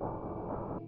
you